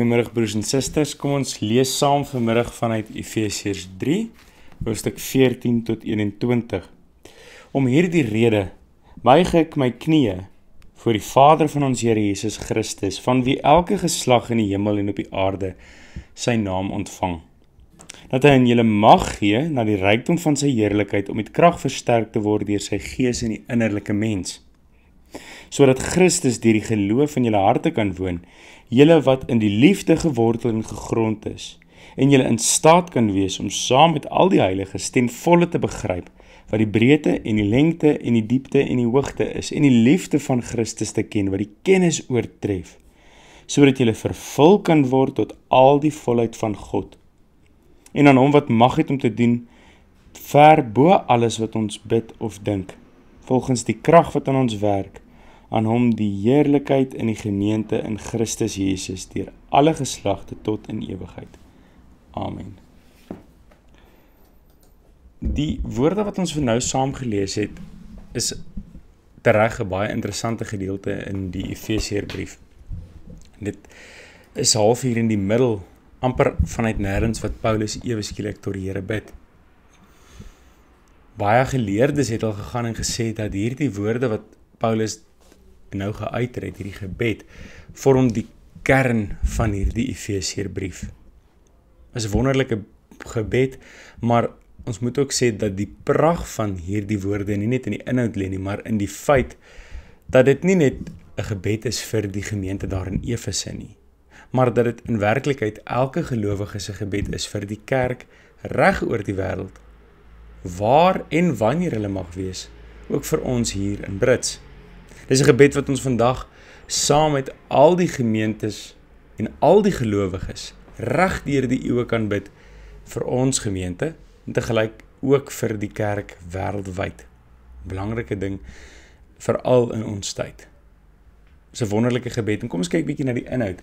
Goeiemôre broers en susters. Kom ons lees saam vanmiddag vanuit Efesiërs 3, hoofstuk 14 tot 21. Om hierdie rede buig ek my knieë voor die Vader van ons Here Jesus Christus, van wie elke geslag in die hemel en op die aarde sy naam ontvang. Dat hy aan julle mag gee na die rykdom van sy heerlikheid om met krag versterk te word deur sy gees in die innerlike mens sodat Christus deur die geloof in julle harte kan woon, julle wat in die liefde gewortel en gegrond is, en julle in staat kan wees om saam met al die heiliges ten volle te begryp wat die breedte en die lengte en die diepte en die hoogte is en die liefde van Christus te ken wat die kennis oortref sodat jy vervul kan word tot al die volheid van God en aan hom wat mag het om te doen ver bo alles wat ons bid of dink volgens die krag wat aan ons werk aan hom die heerlikheid in die gemeente in Christus Jesus deur alle geslagte tot in ewigheid. Amen. Die woorde wat ons vir nou saam gelees het is tereg 'n baie interessante gedeelte in die Efesiërbrief. Dit is half hier in die middel amper vanuit nêrens wat Paulus ewe skielik tot die Here bid. Baie geleerdes het al gegaan en gesê dat hierdie woorde wat Paulus nou geuiter het hierdie gebed vorm die kern van hierdie Efesiërbrief. Is 'n wonderlike gebed, maar ons moet ook sê dat die pragt van hierdie woorde nie net in die inhoud lê nie, maar in die feit dat dit nie net 'n gebed is vir die gemeente daar in Efese nie, maar dat dit in werklikheid elke gelowige se gebed is vir die kerk reg oor die wêreld waar en wanneer hulle mag wees, ook vir ons hier in Brits. Dis 'n gebed wat ons vandag saam met al die gemeentes en al die gelowiges reg deur die eeue kan bid vir ons gemeente en te gelyk ook vir die kerk wêreldwyd. Belangrike ding veral in ons tyd. Dis 'n wonderlike gebed en kom ons kyk bietjie na die inhoud.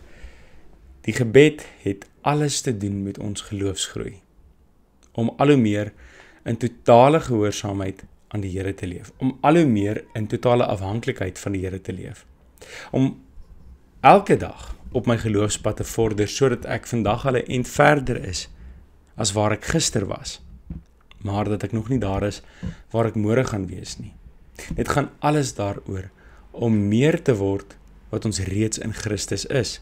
Die gebed het alles te doen met ons geloofsgroei. Om al hoe meer in totale gehoorsaamheid aan die Here te leef, om al hoe meer in totale afhanklikheid van die Here te leef. Om elke dag op my geloofspad te vorder sodat ek vandag al 'n ent verder is as waar ek gister was. Maar dat ek nog nie daar is waar ek môre gaan wees nie. Dit gaan alles daaroor om meer te word wat ons reeds in Christus is.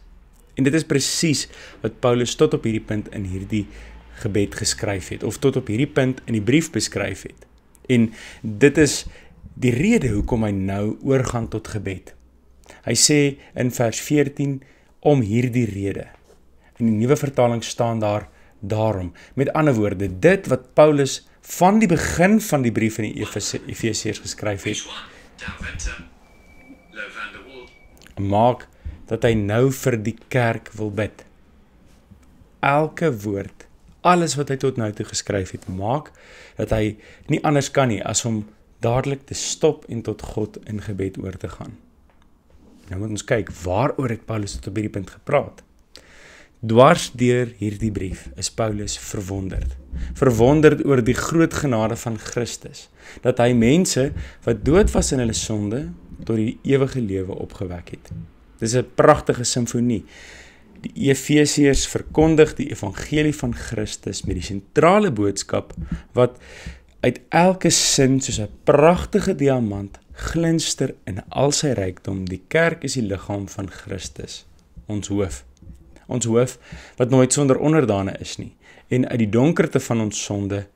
En dit is presies wat Paulus tot op hierdie punt in hierdie gebed geskryf het of tot op hierdie punt in die brief beskryf het. En dit is die rede hoekom hy nou oorgaan tot gebed. Hy sê in vers 14 om hierdie rede. In die nuwe vertaling staan daar daarom. Met ander woorde, dit wat Paulus van die begin van die brief aan die Efesiërs geskryf het, maak dat hy nou vir die kerk wil bid. Elke woord alles wat hy tot nou toe geskryf het maak dat hy nie anders kan nie as om dadelik te stop en tot God in gebed oor te gaan. Nou moet ons kyk waaroor het Paulus tot op hierdie punt gepraat. Dwars deur hierdie brief is Paulus verwonderd. Verwonderd oor die groot genade van Christus dat hy mense wat dood was in hulle sonde tot die ewige lewe opgewek het. Dis 'n pragtige simfonie Die Efesiërs verkondig die evangelie van Christus met die sentrale boodskap wat uit elke sin soos 'n pragtige diamant glinster in al sy rykdom. Die kerk is die liggaam van Christus, ons hoof. Ons hoof wat nooit sonder onderdane is nie en uit die donkerte van ons sonde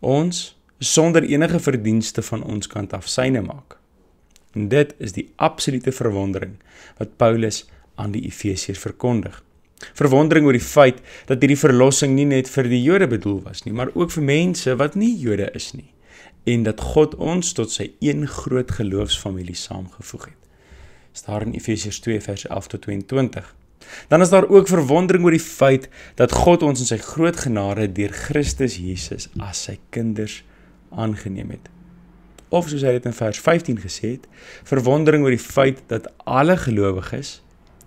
ons sonder enige verdienste van ons kant af syne maak. En dit is die absolute verwondering wat Paulus aan die Efesiërs verkondig. Verwondering oor die feit dat hierdie verlossing nie net vir die Jode bedoel was nie, maar ook vir mense wat nie Jode is nie en dat God ons tot sy een groot geloofsfamilie saamgevoeg het. Staar in Efesiërs 2 vers 11 tot 22. Dan is daar ook verwondering oor die feit dat God ons in sy groot genade deur Christus Jesus as sy kinders aangeneem het. Of soos hy dit in vers 15 gesê het, verwondering oor die feit dat alle gelowiges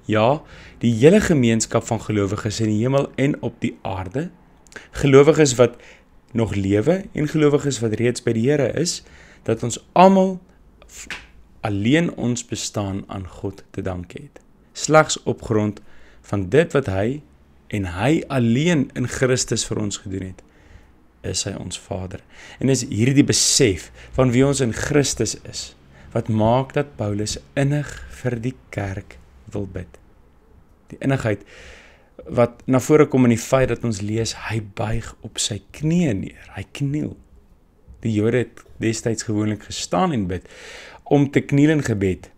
Ja, die hele gemeenskap van gelowiges in die hemel en op die aarde, gelowiges wat nog lewe en gelowiges wat reeds by die Here is, dat ons almal alleen ons bestaan aan God te danke het. Slegs op grond van dit wat hy en hy alleen in Christus vir ons gedoen het, is hy ons Vader. En is hierdie besef van wie ons in Christus is wat maak dat Paulus innig vir die kerk wil bid. Die innigheid wat na vore kom in die feit dat ons lees hy buig op sy knieë neer. Hy kniel. Die Jode het destyds gewoonlik gestaan en bid om te kniel in gebed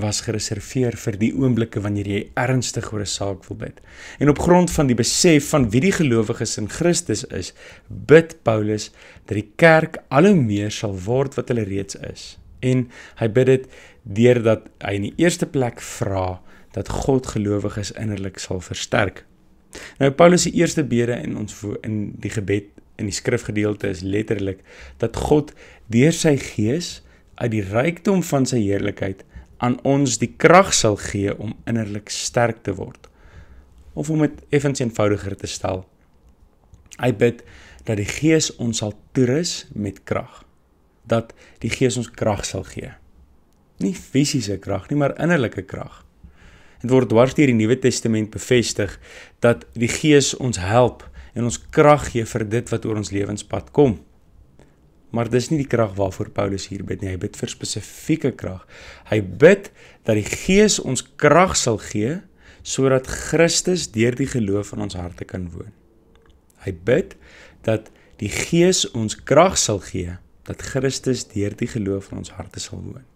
was gereserveer vir die oomblikke wanneer jy ernstig oor 'n saak wil bid. En op grond van die besef van wie die gelowiges in Christus is, bid Paulus dat die kerk al hoe meer sal word wat hulle reeds is. En hy bid dit deurdat hy in die eerste plek vra dat God gelowiges innerlik sal versterk. Nou Paulus se eerste bede in ons in die gebed in die skrifgedeelte is letterlik dat God deur sy gees uit die rykdom van sy heerlikheid aan ons die krag sal gee om innerlik sterk te word. Of om dit effens eenvoudiger te stel. Hy bid dat die Gees ons sal toerus met krag. Dat die Gees ons krag sal gee. Nie fisiese krag nie, maar innerlike krag. Dit word dwars deur die Nuwe Testament bevestig dat die Gees ons help en ons krag gee vir dit wat oor ons lewenspad kom. Maar dis nie die krag waarvoor Paulus hier bid nie. Hy bid vir spesifieke krag. Hy bid dat die Gees ons krag sal gee sodat Christus deur die geloof in ons harte kan woon. Hy bid dat die Gees ons krag sal gee dat Christus deur die geloof in ons harte sal woon.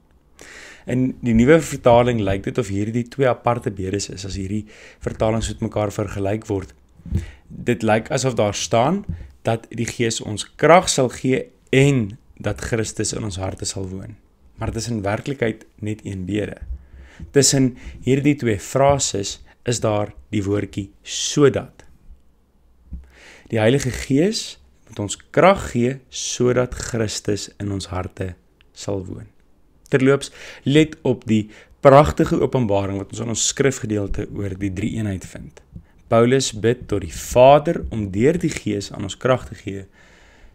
In die nuwe vertaling lyk dit of hierdie twee aparte bedes is as hierdie vertalings met mekaar vergelyk word. Dit lyk asof daar staan dat die Gees ons krag sal gee en dat Christus in ons harte sal woon. Maar dit is in werklikheid net een bede. Tussen hierdie twee frases is daar die woordjie sodat. Die Heilige Gees moet ons krag gee sodat Christus in ons harte sal woon. Terloops, let op die pragtige openbaring wat ons in ons skrifgedeelte oor die drie eenheid vind. Paulus bid tot die Vader om deur die Gees aan ons krag te gee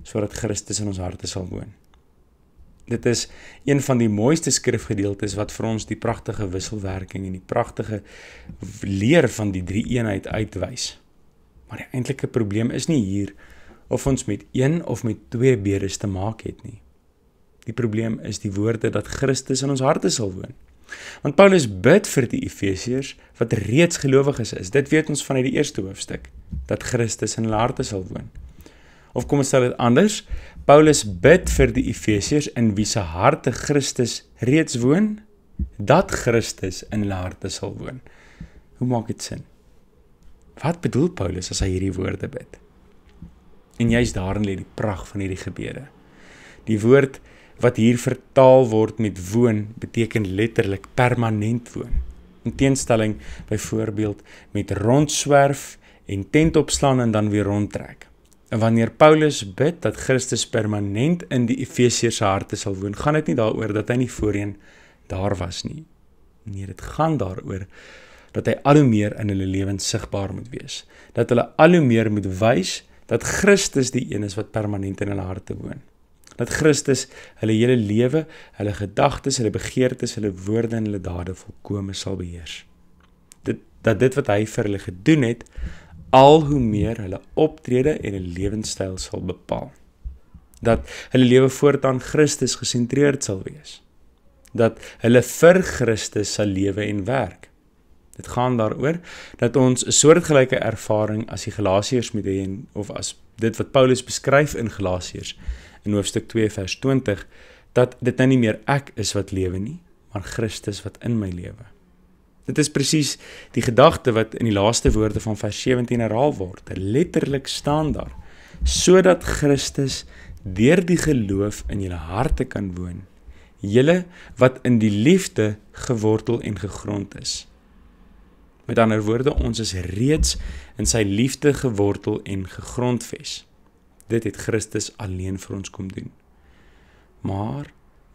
sodat Christus in ons harte sal woon. Dit is een van die mooiste skrifgedeeltes wat vir ons die pragtige wisselwerking en die pragtige leer van die drie eenheid uitwys. Maar die eintlike probleem is nie hier of ons met een of met twee bedes te maak het nie. Die probleem is die woorde dat Christus in ons harte sal woon. Want Paulus bid vir die Efesiërs wat reeds gelowiges is. Dit weet ons vanuit die eerste hoofstuk dat Christus in hulle harte sal woon. Of kom ons stel dit anders? Paulus bid vir die Efesiërs in wie se harte Christus reeds woon, dat Christus in hulle harte sal woon. Hoe maak dit sin? Wat bedoel Paulus as hy hierdie woorde bid? En jy's daarin lê die pragt van hierdie gebede. Die woord wat hier vertaal word met woon beteken letterlik permanent woon. In teenstelling byvoorbeeld met rondswerf en tent opslaan en dan weer rondtrek. En wanneer Paulus bid dat Christus permanent in die Efesiërs se harte sal woon, gaan dit nie daaroor dat hy nie voorheen daar was nie. Nee, dit gaan daaroor dat hy al hoe meer in hulle lewens sigbaar moet wees. Dat hulle al hoe meer moet wys dat Christus die een is wat permanent in hulle harte woon. Dat Christus hulle hele lewe, hulle gedagtes, hulle begeertes, hulle woorde en hulle dade volkome sal beheers. Dit dat dit wat hy vir hulle gedoen het, al hoe meer hulle optrede en 'n lewenstyl sal bepaal. Dat hulle lewe voortaan Christus gesentreerd sal wees. Dat hulle vir Christus sal lewe en werk. Dit gaan daaroor dat ons 'n soortgelyke ervaring as die Galasiërs moet hê of as dit wat Paulus beskryf in Galasiërs in hoofstuk 2 vers 20 dat dit nou nie meer ek is wat lewe nie, maar Christus wat in my lewe. Dit is presies die gedagte wat in die laaste woorde van vers 17 herhaal word. Letterlik staan daar: sodat Christus deur die geloof in julle harte kan woon. Julle wat in die liefde gewortel en gegrond is. Met ander woorde, ons is reeds in sy liefde gewortel en gegrondves. Dit het Christus alleen vir ons kom doen. Maar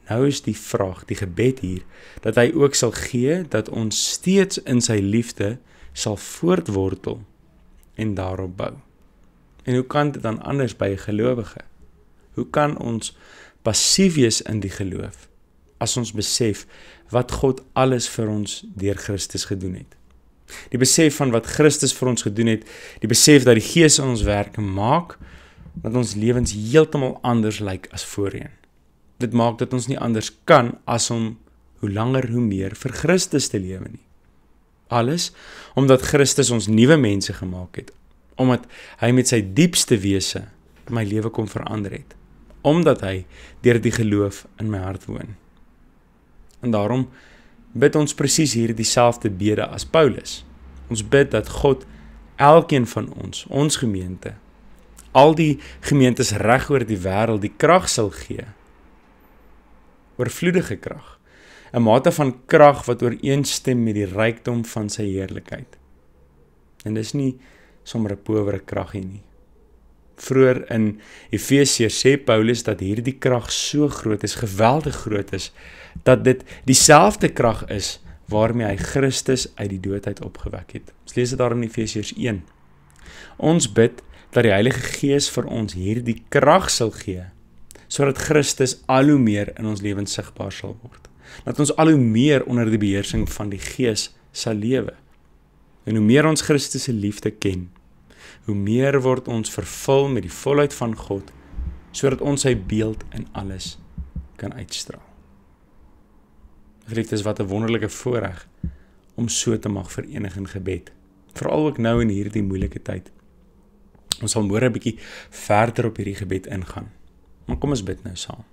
Nou is die vraag, die gebed hier, dat hy ook sal gee dat ons steeds in sy liefde sal voortwortel en daarop bou. En hoe kan dit dan anders by 'n gelowige? Hoe kan ons passief wees in die geloof as ons besef wat God alles vir ons deur Christus gedoen het? Die besef van wat Christus vir ons gedoen het, die besef dat die Gees in ons werk maak dat ons lewens heeltemal anders lyk as voorheen. Dit maak dat ons nie anders kan as om hoe langer hoe meer vir Christus te lewe nie. Alles omdat Christus ons nuwe mense gemaak het, omdat hy met sy diepste wese my lewe kom verander het, omdat hy deur die geloof in my hart woon. En daarom bid ons presies hier dieselfde bede as Paulus. Ons bid dat God elkeen van ons, ons gemeente, al die gemeentes reg oor die wêreld die krag sal gee. Oorvloedige krag. 'n Mate van krag wat ooreenstem met die rykdom van sy heerlikheid. En dis nie sommer 'n powere kraggie nie. Vroeger in Efesiërs sê Paulus dat hierdie krag so groot is, geweldig groot is, dat dit dieselfde krag is waarmee hy Christus uit die dood uit opgewek het. Ons lees dit daar in Efesiërs 1. Ons bid dat die Heilige Gees vir ons hierdie krag sal gee sodat Christus al hoe meer in ons lewens sigbaar sal word. Dat ons al hoe meer onder die beheersing van die Gees sal lewe. En hoe meer ons Christus se liefde ken, hoe meer word ons vervul met die volheid van God sodat ons sy beeld in alles kan uitstraal. Geliefdes, wat 'n wonderlike voorreg om so te mag verenig in gebed. Veral ook nou in hierdie moeilike tyd. Ons sal môre 'n bietjie verder op hierdie gebed ingaan. Maar kom ons bid nou saam.